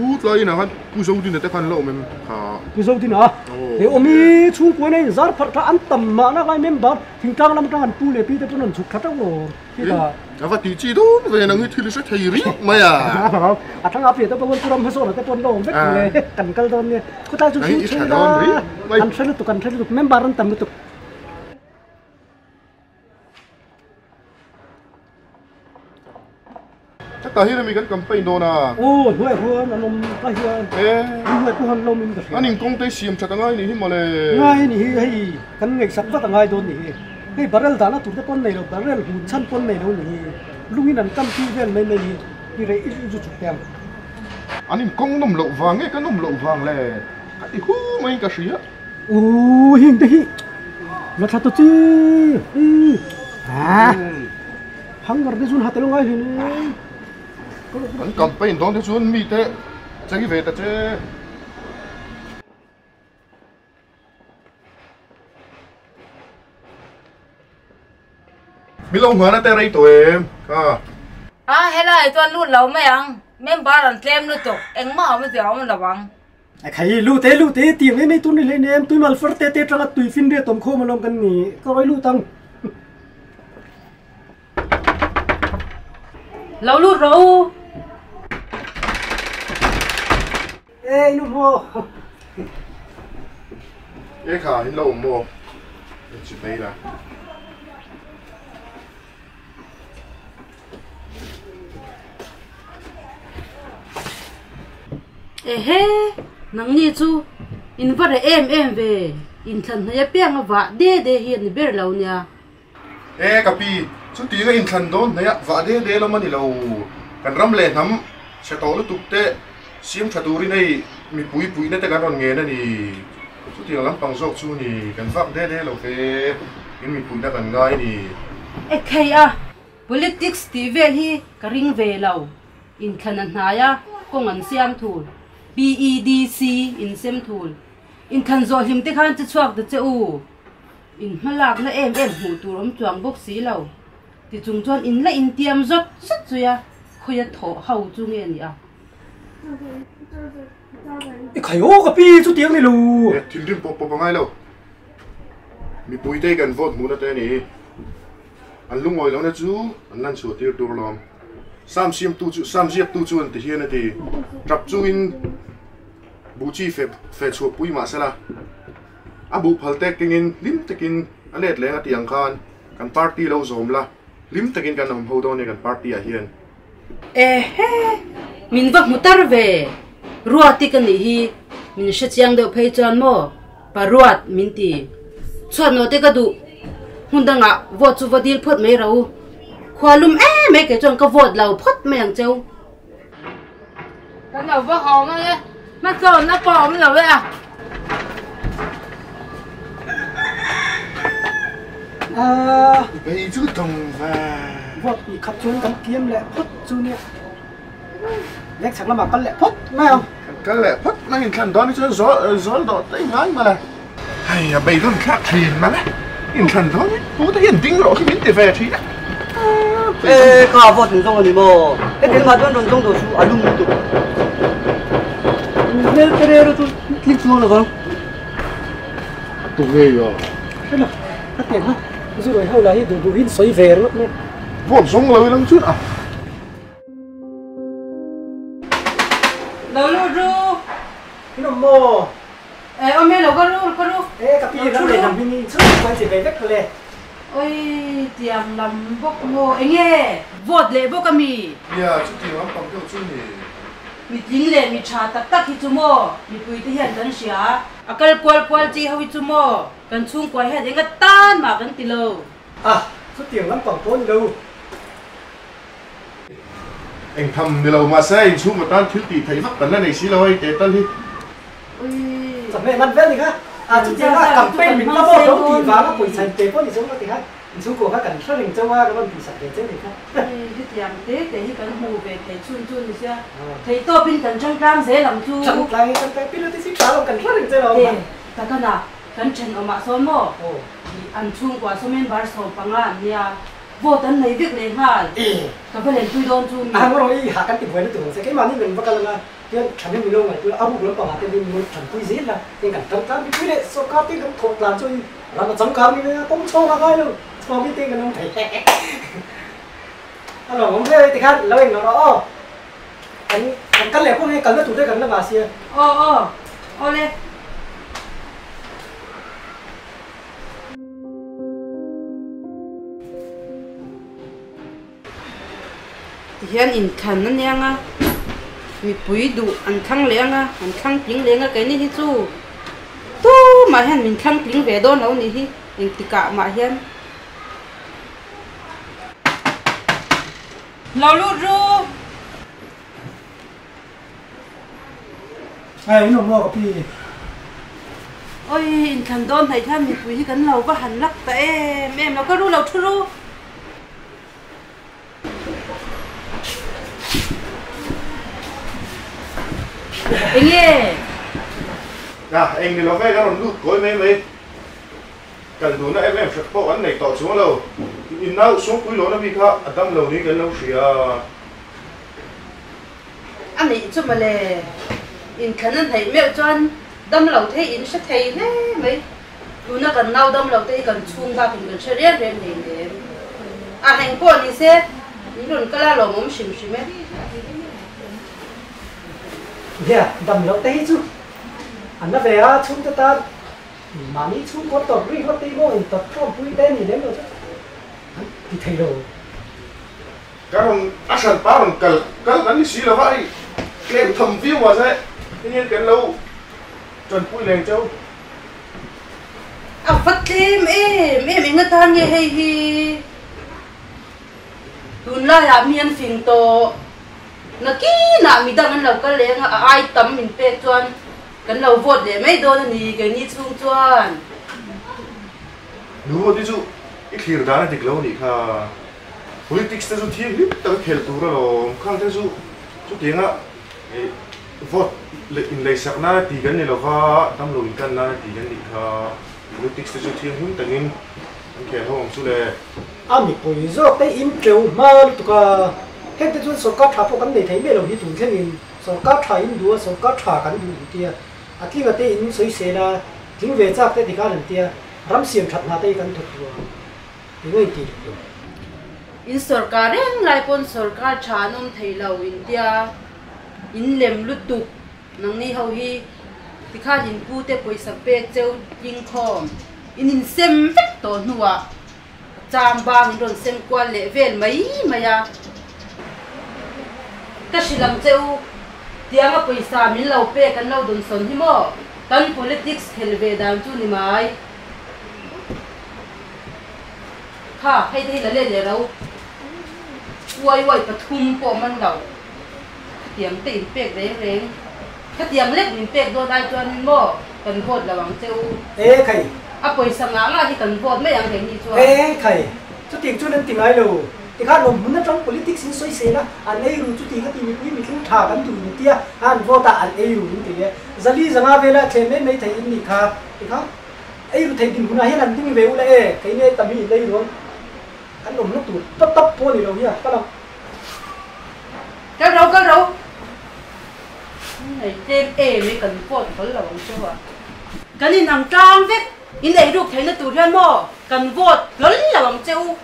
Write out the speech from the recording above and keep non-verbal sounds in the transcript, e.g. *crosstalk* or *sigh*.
cút lại nào hắn cứ sâu đi nữa tao khăn lộ mình hả cú sâu đi nữa thế ôm đi chú cuối này rất phật ra ăn tầm mà nó lại mềm bắp thỉnh cang năm cang hắn tu lệ pi tao còn chụp khát đâu rồi. Thế là nó phải tí chi đó về là người thi lịch sử thầy rí mày à. *laughs* À, à thằng áp thì tao bao nhiêu năm hết rồi tao còn đâu biết rồi cần cái đó nè cô ta chú chú chú đó ăn chơi được cần chơi được mềm bắp ăn tầm được tahira mi kan campaign dona o hoi ho na nom tahira eh hoi ko han lom in anh anin kong te siam chata ngai ni himale ngay ni hei kan ngai sap ta ngay don ni cái barrel dana tur te con nei lo barrel hu chan pon nei lo ni lungin an kam ti vel mai mai ni ni re i ít chút tem anh em công nôm wang vàng kan nom lo wang le ka i hu mai ka shia o ô te thế nó thật tốt chứ. Ừ. à hắn gần đây xuống hạt tay ngay thì vẫn cầm bên đó thì xuống mi thế chơi về ta chơi mi lâu hứa nó tê đây em. À. À hay là tuần luôn lâu mấy ông mấy ba lần xem luôn chụp em mà không biết gì không là bằng khai lu thế, lu thế, tiếng ấy mấy tuần này lên em. Tôi mà phớt tế tế cho là tùy phim đây, tổng khô mà lòng cần nghỉ có nói lu tăng lâu lu rồi. Ê nu mo. cái khả hình lâu mua chỉ đây là ê hê nang ni chu in vợ em em về. In thân hay bèn vạ đê đê hiền bê lâu nha. Ê cà pi chú tí cái in thần đôn này ạ vợ đê đê lắm mà đi lâu cần râm lên lắm. Sẽ tổ lúc tục tệ xiêm chặt turi này mi bụi bụi này tất cả còn nghe này thì chút tiền lắm bằng dọc chú thì cần vợ thế thế là phê. In mi bụi đã cần ngay thì ê khay à. Politics thì về hi cái ring về lâu in khăn anh hay à công an xem thul. BEDC in xem thul. In khăn rồi hiểm tích han chỉ chuộc được chứ u in mà lạc na em em hủ tù lắm chuang bốc xí lâu thì chúng chuan in là in tiêm rót rất rồi à khôi thổ hậu chung nghe nhỉ à Kayo kapi, so tiyak nilo. Eh, tildin po po pangay lo. Mi puitay kan vote muna tayo ni. Ang lungoy lang na chu, ang nan so tiyak turlom. Sam siyam tu chu, sam siyap tu chu ang tihiyan na ti. Trap chu in buchi fe fe chu pui masala. Abu paltek tingin, lim tekin, alet lang at iyang kan. Kan party lo zomla. Lim tekin kan ang hodaw ni kan party ahiyan. Eh, heh. Lu. ê thím thím bọc bọc ngay lâu mi bụi tê cần vote muốn tê này anh lung ngồi lâu nè chú anh năn sửa tiêu đồ lòng sam xiêm tu chú sam xiêm tu chú anh thì hiện này thì tập chú in bù chi phê phê chùa bụi mà sao à bù phal tê kinh in lim tê kinh anh lết lẽ tiang khan kan party lâu zom la lim tê kinh kan hồng hậu đó này kan party à hiện ê hê mình vấp một tar về ruột thì cái này hi mình sẽ chiang được phải chọn mò và ruột mình thì chọn nó thì cái đủ hôn đang ngạ vót chú vót đi phốt mấy rau. Khoa lum ê mấy cái chọn cái vót lâu phốt mấy anh châu cái nào vót hòm ấy nó chọn nó bỏ mới là vậy à? À, bây chú đồng và vot bị khắp chuan kan kiam le phot chu Rách sáng là bà con lẹ phất, phải không? Cái lẹ phất, nó khăn đó, nó gió, ờ, gió đó tới ngay mà. Hay à, bây giờ khác thì mà đấy. Khăn đó, bố thấy hiện tính rõ khi biến tiền về thì đấy. Ê, cả vợ chúng tôi đi bộ Cái tiền mà tôi đồn trong đồ chú, ở lung tụ Nên cái đây là tôi, clip xuống là không? Tụ ghê rồi. Thế là, tắt tiền quá Rồi hậu là hiện đồ hít xoay về lắm nè Vốn sống lời lắm chút à? Ông mẹ lâu có ru có ru Ê, cái pi nó để nằm bên trước quay chỉ về vách rồi. ôi tiang lam bok mo enge vote le bok ami ya chu ti ram pang keu chu ni mi ting le mi cha tak tak hi chu mo mi pui ti hian kan sia akal kwal kwal chi hawi chu mo kan chung kwai he enga tan ma kan ti lo à chút tiền lắm còn tốn đâu? Anh thầm đi lâu mà sẽ anh xuống một tan thiếu tỷ thấy vấp tấn này xí lâu để tân đi. Ui mẹ ăn vé gì cả à chút tiền là cầm bên mình nó bỏ đâu thì vào nó quỳ sành tiền có gì xuống nó thì hay xuống cổ các cảnh sát hình châu á cái con quỳ sành tiền thế này khác. Hi tiang te te hi kan hu ve te chun chun ni sia thei to pin kan chang kang ze lam chu. Chẳng lại chẳng cái biết là tí xíu lo cảnh sát hình châu te đâu ta ka na kan chen o ma so mo ồ. An chung kwa so men bar so panga nia vote an nei vek le ngal ka velen tui don chu mi à nó rồi hạ căn tiền về nó tưởng sẽ cái mà mình bắt cái là cái chẳng biết mình đâu mà tôi bụng nó bảo là cái mình muốn chẳng tôi gì là cái cảnh trong cái cái đấy số cá tiền cũng thuộc làm cho là nó chẳng cá mình cũng cho vào cái luôn. Cho cái tiền cái nó thấy. Rồi không biết thì khác lâu nó đó anh anh căn lẻ cũng hay cần nó tụt đây cần nó bà xia? O o o le hian in than na nianga. Mi pui du an thang lenga an thang ping lenga cái ni hi chu. Tu mà hian min thang ping ve do no ni hi in tika ma hian. Lo lu ru. Ai nó mua cái gì ôi in thằng đôn thầy tham mi hi kan lo có hành lắc ta em. Em nó có ru lo thu ru Anh nghe à anh đi lâu cái đó lút cối mấy mấy. Cần đủ nó em em sẽ bỏ anh này tỏ xuống lâu in nào xuống cuối lỗ nó bị khá đâm lâu đi cái lâu xì à anh ấy chút mà lệ in khả năng thầy mèo choan đâm lâu thế in sẽ thầy nè mấy. Dù nó cần nâu đâm lâu thế cần chung ba cũng cần chơi riêng riêng riêng à hành qua đi xe những lần cái là lồng mồm xìm xìm ấy dạ đầm lỗ tế chứ. Anh nó về á chúng ta ta. Mà ní chúng có tập riêng có tí mô hình tập không quý tên gì đến rồi chứ. Thì thầy rồi karong asan parang kal kal nani sila vai klem thầm view mà sẽ thế nhiên cái lâu chuẩn pui leng châu. À phát thêm em em em người ta nghe hay hi. Tuần la ya miên phim to na ki na mi an lo ka leng a ai tam min pe chuan kan lo vote le mai do ni cái ni chung chuan nu đi chú ít khi đó là thích lâu đi kha politics thế chú thiên lít tao khel tu rồi. Khang thế chú chú tiếng á vote in lấy sắc na thì cái này là va tâm in kan na thì cái này kha politics thế chú thiên hung tang in anh khel hong chú le à mình bồi dưỡng tới im kêu mà tụi cái hết cái chuyện số cá thả phụ cái này thấy mấy lồng đi tụi thế mình số cá thả in đua số cá thả cái đua tia à khi mà cái in sấy xe là tiếng về chắc cái thì cái lần tia, rắm xiêm chặt na tay cái thật đua thì ngay thì in sarkar lại lai số sarkar thả thei thấy lâu in tia. In lem lút tu nang ni hầu hi. Thì tikha in pu bồi sập bê cheu king khom in in xem vết tổ nua. Cham bang ron sem kwal le vel mai maya ka silam cheu. Tianga poisa min lo pe kan lo dun son hi mo. Kan politics khel ve dam chu ni mai. Ha hay thế là lên để đâu quay quay và thum po man đầu tiếng tìm bẹc đấy rèn cái tiếng lết mình bẹc đôi tay cho nên mò cần vột là bằng châu ê thầy à quay sang ngã thì cần vột mấy anh thấy như chưa ê thầy chút tiền chút nên tìm ai đâu thì khác nó muốn nó trong politics xin xoay xế đó anh ấy rồi chút tiền cái tiền mình mình cũng thả cái tụi mình tia anh vô ta anh ấy rồi như thế giờ đi giờ nào về là thêm mấy mấy thầy in đi khác thì khác ấy rồi thầy tìm cũng là hết lần về u ule cái này tầm mình đây rồi anh nó nó tụt tấp tấp po này đâu nhá các đâu các đâu kéo râu. Này thêm ê mới cần vột có là bằng châu à cái này nằm trang vết in này được thấy nó tụt ra mò. Cần vô lớn là bằng châu